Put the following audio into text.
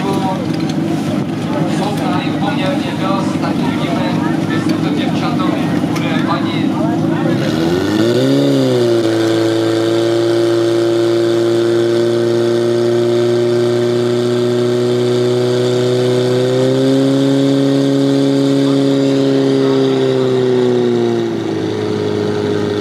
ん?